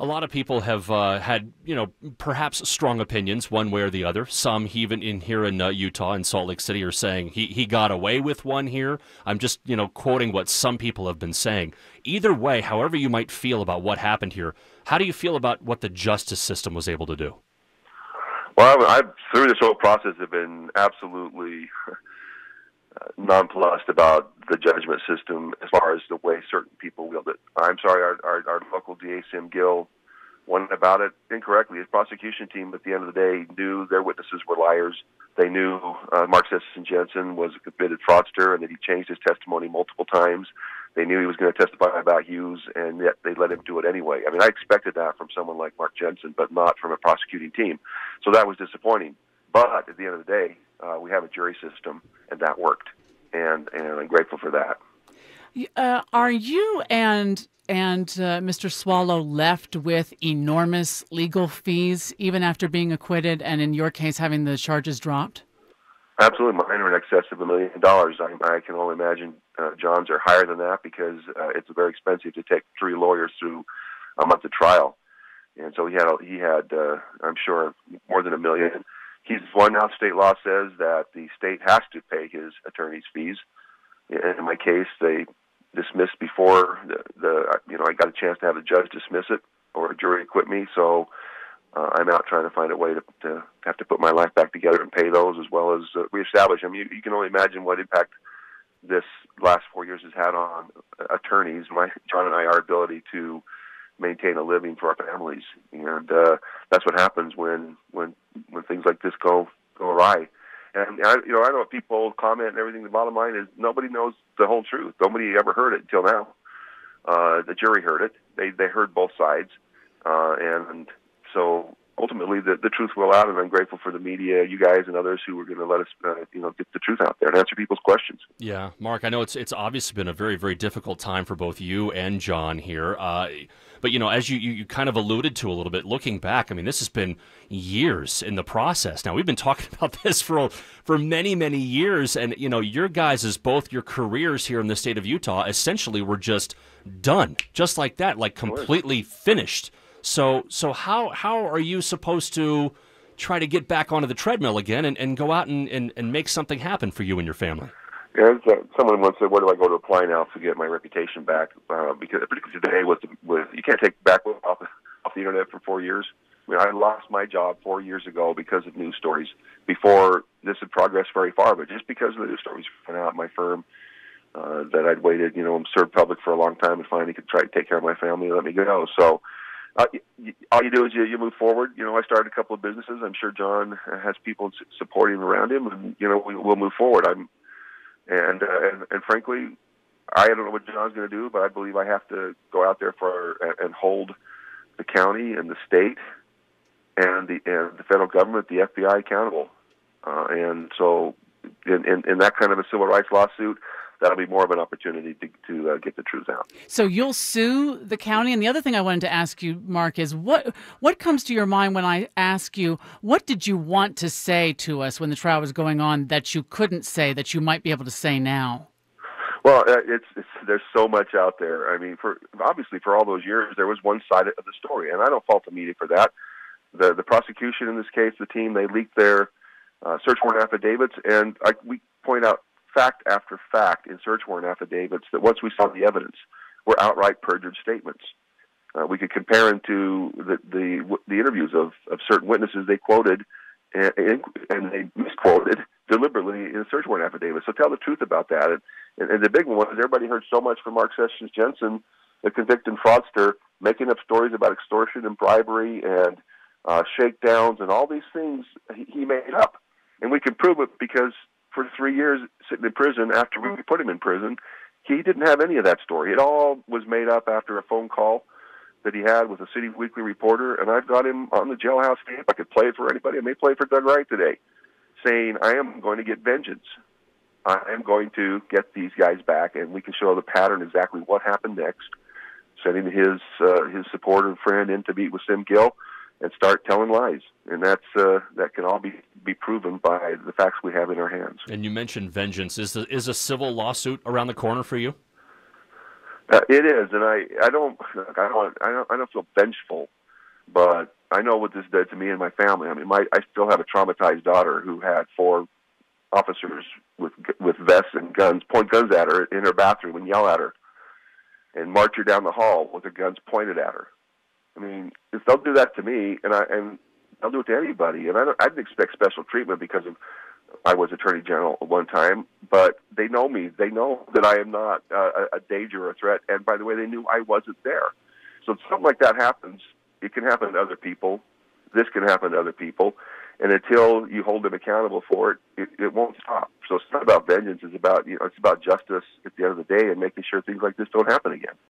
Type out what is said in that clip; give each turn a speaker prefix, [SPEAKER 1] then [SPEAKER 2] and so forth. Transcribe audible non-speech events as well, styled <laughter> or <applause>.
[SPEAKER 1] a lot of people have uh, had, you know, perhaps strong opinions one way or the other. Some even in here in uh, Utah and Salt Lake City are saying he, he got away with one here. I'm just, you know, quoting what some people have been saying. Either way, however you might feel about what happened here, how do you feel about what the justice system was able to do?
[SPEAKER 2] Well, I, have through this whole process have been absolutely nonplussed about the judgment system as far as the way certain people wield it. I'm sorry, our, our, our local DA, Sim Gill, went about it incorrectly. His prosecution team, at the end of the day, knew their witnesses were liars. They knew uh, Mark Session Jenson was a committed fraudster and that he changed his testimony multiple times. They knew he was going to testify about Hughes, and yet they let him do it anyway. I mean, I expected that from someone like Mark Jenson, but not from a prosecuting team. So that was disappointing. But at the end of the day, uh, we have a jury system, and that worked, and and I'm grateful for that.
[SPEAKER 3] Uh, are you and and uh, Mr. Swallow left with enormous legal fees, even after being acquitted, and in your case, having the charges dropped?
[SPEAKER 2] Absolutely, mine are in excess of a million dollars. I, I can only imagine uh, John's are higher than that because uh, it's very expensive to take three lawyers through a month of trial, and so he had he had uh, I'm sure more than a million won now. State law says that the state has to pay his attorney's fees. In my case, they dismissed before the, the you know I got a chance to have a judge dismiss it or a jury acquit me. So uh, I'm out trying to find a way to, to have to put my life back together and pay those as well as uh, reestablish. I mean, you, you can only imagine what impact this last four years has had on attorneys. My John and I, our ability to maintain a living for our families, and uh, that's what happens when when things like this go go awry. And I, you know, I know people comment and everything. The bottom line is nobody knows the whole truth. Nobody ever heard it until now. Uh, the jury heard it. They they heard both sides, uh, and so ultimately the, the truth will out. And I'm grateful for the media, you guys, and others who are going to let us, uh, you know, get the truth out there and answer people's questions.
[SPEAKER 1] Yeah, Mark, I know it's it's obviously been a very very difficult time for both you and John here. Uh, but you know, as you, you, you kind of alluded to a little bit, looking back, I mean, this has been years in the process. Now we've been <laughs> talking about this for for many many years, and you know, your guys, as both your careers here in the state of Utah, essentially were just done, just like that, like completely finished. So so how how are you supposed to try to get back onto the treadmill again and, and go out and, and, and make something happen for you and your family?
[SPEAKER 2] Yeah, uh, someone once said, "Where do I go to apply now to get my reputation back?" Uh, because particularly today, with with you can't take back off off the internet for four years. I mean, I lost my job four years ago because of news stories. Before this had progressed very far, but just because of the news stories went out, my firm uh, that I'd waited, you know, served public for a long time and finally could try to take care of my family and let me go. So uh, all you do is you, you move forward. You know, I started a couple of businesses. I'm sure John has people supporting around him, and you know, we, we'll move forward. I'm and, uh, and and frankly, I don't know what John's going to do, but I believe I have to go out there for and hold the county and the state and the and the federal government, the FBI accountable. Uh, and so, in, in in that kind of a civil rights lawsuit, that'll be more of an opportunity to, to uh, get the truth out.
[SPEAKER 3] So you'll sue the county. And the other thing I wanted to ask you, Mark, is what what comes to your mind when I ask you what did you want to say to us when the trial was going on that you couldn't say that you might be able to say now?
[SPEAKER 2] Well, uh, it's, it's there's so much out there. I mean, for obviously for all those years there was one side of the story, and I don't fault the media for that. The the prosecution in this case, the team, they leaked their uh, search warrant affidavits, and I, we point out fact after fact in search warrant affidavits that once we saw the evidence were outright perjured statements. Uh, we could compare them to the, the the interviews of, of certain witnesses they quoted and, and they misquoted deliberately in a search warrant affidavit. So tell the truth about that. And, and, and the big one was everybody heard so much from Mark Sessions Jenson, the convicted fraudster, making up stories about extortion and bribery and uh, shakedowns and all these things he, he made up. And we can prove it because for three years sitting in prison after we put him in prison. He didn't have any of that story. It all was made up after a phone call that he had with a City Weekly reporter, and I've got him on the jailhouse tape. I could play it for anybody. I may play it for Doug Wright today, saying, I am going to get vengeance. I am going to get these guys back, and we can show the pattern exactly what happened next. Sending his uh, his supporter friend in to meet with Sim Gill and start telling lies, and that's uh, that can all be be proven by the facts we have in our hands.
[SPEAKER 1] And you mentioned vengeance. Is the, is a civil lawsuit around the corner for you?
[SPEAKER 2] Uh, it is, and I I don't I don't I don't I don't feel vengeful, but I know what this did to me and my family. I mean, my I still have a traumatized daughter who had four officers with with vests and guns point guns at her in her bathroom and yell at her, and march her down the hall with their guns pointed at her. I mean, if they'll do that to me, and I and they'll do it to anybody, and I don't, I didn't expect special treatment because of I was Attorney General at one time, but they know me. They know that I am not uh, a danger or a threat. And by the way, they knew I wasn't there. So if something like that happens, it can happen to other people. This can happen to other people. And until you hold them accountable for it, it, it won't stop. So it's not about vengeance. It's about you know it's about justice at the end of the day and making sure things like this don't happen again.